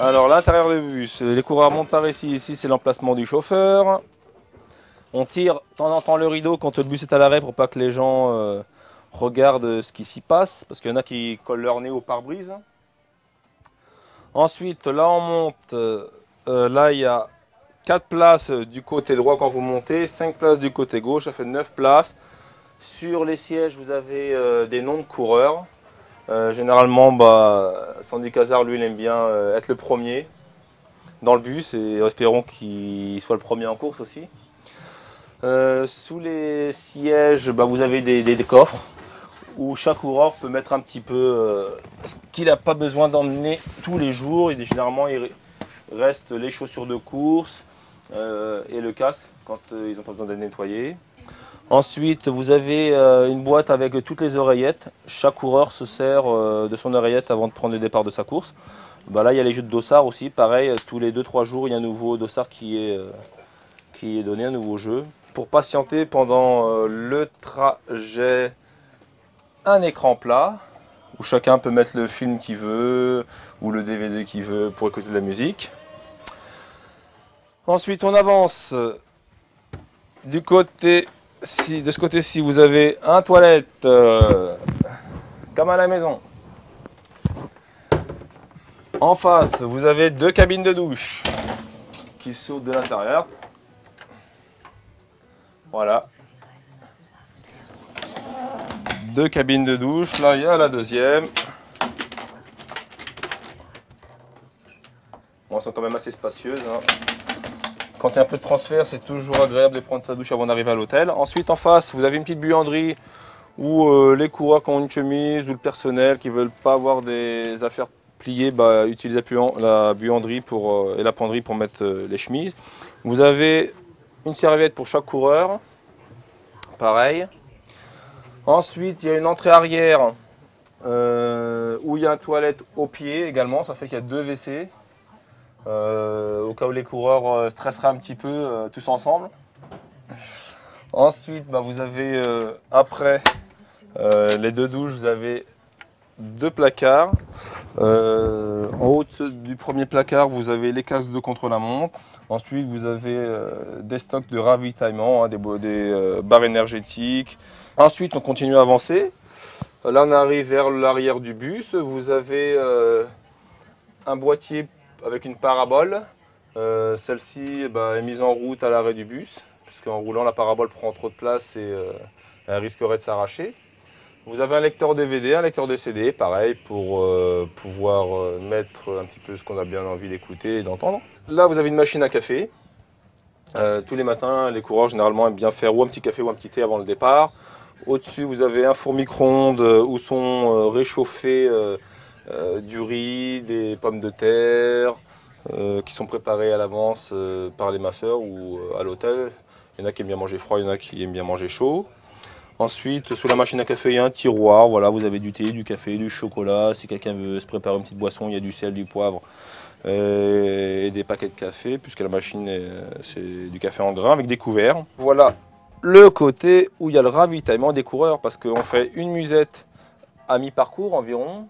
Alors l'intérieur du bus, les coureurs montent par ici, ici c'est l'emplacement du chauffeur. On tire de temps en temps le rideau quand le bus est à l'arrêt pour pas que les gens euh, regardent ce qui s'y passe, parce qu'il y en a qui collent leur nez au pare-brise. Ensuite, là on monte, euh, là il y a 4 places du côté droit quand vous montez, 5 places du côté gauche, ça fait 9 places. Sur les sièges, vous avez euh, des noms de coureurs. Euh, généralement, bah, Sandy Cazard, lui, il aime bien euh, être le premier dans le bus et espérons qu'il soit le premier en course aussi. sous les sièges, bah, vous avez des, coffres où chaque coureur peut mettre un petit peu ce qu'il n'a pas besoin d'emmener tous les jours. Et généralement, il reste les chaussures de course et le casque quand ils n'ont pas besoin d'être nettoyés. Ensuite, vous avez euh, une boîte avec toutes les oreillettes. Chaque coureur se sert euh, de son oreillette avant de prendre le départ de sa course. Bah là, il y a les jeux de dossard aussi. Pareil, tous les 2-3 jours, il y a un nouveau dossard qui est, euh, qui est donné, un nouveau jeu. Pour patienter pendant le trajet, un écran plat où chacun peut mettre le film qu'il veut ou le DVD qu'il veut pour écouter de la musique. Ensuite, on avance du côté si, de ce côté-ci, vous avez un toilette, euh, comme à la maison. En face, vous avez deux cabines de douche qui s'ouvrent de l'intérieur. Voilà. Deux cabines de douche. Là, il y a la deuxième. Bon, elles sont quand même assez spacieuses. Hein. Quand il y a un peu de transfert, c'est toujours agréable de prendre sa douche avant d'arriver à l'hôtel. Ensuite, en face, vous avez une petite buanderie où euh, les coureurs qui ont une chemise ou le personnel qui ne veulent pas avoir des affaires pliées bah, utilisent la buanderie pour, euh, et la penderie pour mettre euh, les chemises. Vous avez une serviette pour chaque coureur, pareil. Ensuite, il y a une entrée arrière où il y a une toilette au pied également, ça fait qu'il y a deux WC. Euh, au cas où les coureurs euh, stresseraient un petit peu euh, tous ensemble. Ensuite, bah, vous avez après les deux douches, vous avez deux placards. en haut du premier placard, vous avez les casques de contre-la-montre. Ensuite, vous avez des stocks de ravitaillement, hein, des barres énergétiques. Ensuite, on continue à avancer. Là, on arrive vers l'arrière du bus. Vous avez un boîtier avec une parabole. Euh, celle-ci eh ben, est mise en route à l'arrêt du bus, puisqu'en roulant, la parabole prend trop de place et euh, elle risquerait de s'arracher. Vous avez un lecteur DVD, un lecteur de CD, pareil, pour euh, pouvoir mettre un petit peu ce qu'on a bien envie d'écouter et d'entendre. Là, vous avez une machine à café. tous les matins, les coureurs généralement aiment bien faire ou un petit café ou un petit thé avant le départ. Au-dessus, vous avez un four micro-ondes où sont réchauffés du riz, des pommes de terre, euh, qui sont préparées à l'avance euh, par les masseurs ou à l'hôtel. Il y en a qui aiment bien manger froid, il y en a qui aiment bien manger chaud. Ensuite, sous la machine à café, il y a un tiroir. Voilà, vous avez du thé, du café, du chocolat. Si quelqu'un veut se préparer une petite boisson, il y a du sel, du poivre et des paquets de café, puisque la machine, c'est du café en grains avec des couverts. Voilà le côté où il y a le ravitaillement des coureurs, parce qu'on fait une musette à mi-parcours environ,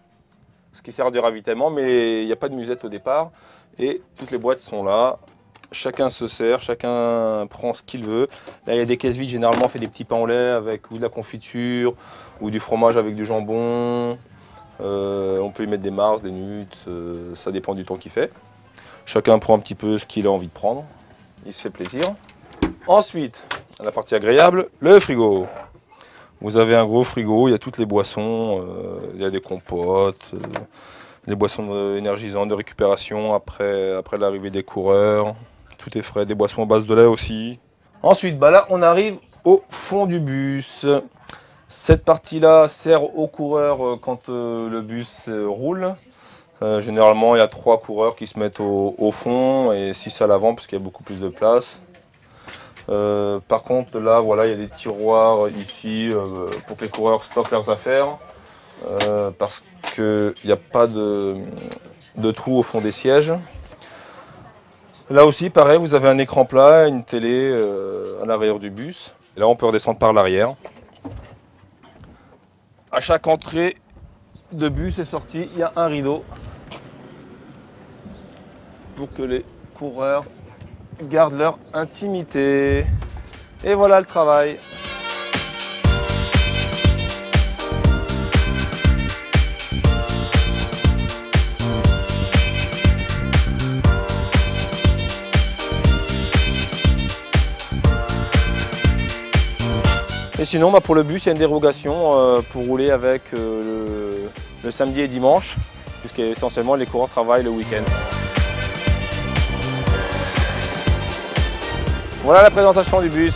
ce qui sert de ravitaillement, mais il n'y a pas de musette au départ. Et toutes les boîtes sont là. Chacun se sert, chacun prend ce qu'il veut. Là, il y a des caisses vides, généralement on fait des petits pains au lait avec ou de la confiture, ou du fromage avec du jambon. Euh, on peut y mettre des mars, des nuts, euh, ça dépend du temps qu'il fait. Chacun prend un petit peu ce qu'il a envie de prendre. Il se fait plaisir. Ensuite, la partie agréable, le frigo. Vous avez un gros frigo, il y a toutes les boissons, euh, il y a des compotes, euh, les boissons énergisantes de récupération après, après l'arrivée des coureurs. Tout est frais, des boissons à base de lait aussi. Ensuite, bah là, on arrive au fond du bus. Cette partie-là sert aux coureurs euh, quand le bus roule. généralement, il y a trois coureurs qui se mettent au, au fond et six à l'avant parce qu'il y a beaucoup plus de place. Euh, par contre, là, voilà, il y a des tiroirs ici euh, pour que les coureurs stockent leurs affaires. Euh, parce qu'il n'y a pas de, trou au fond des sièges. Là aussi, pareil, vous avez un écran plat, une télé à l'arrière du bus. Là, on peut redescendre par l'arrière. À chaque entrée de bus et sortie, il y a un rideau pour que les coureurs gardent leur intimité. Et voilà le travail. Et sinon, bah, pour le bus, il y a une dérogation euh, pour rouler avec euh, le, le samedi et dimanche, puisqu'essentiellement les coureurs travaillent le week-end. Voilà la présentation du bus.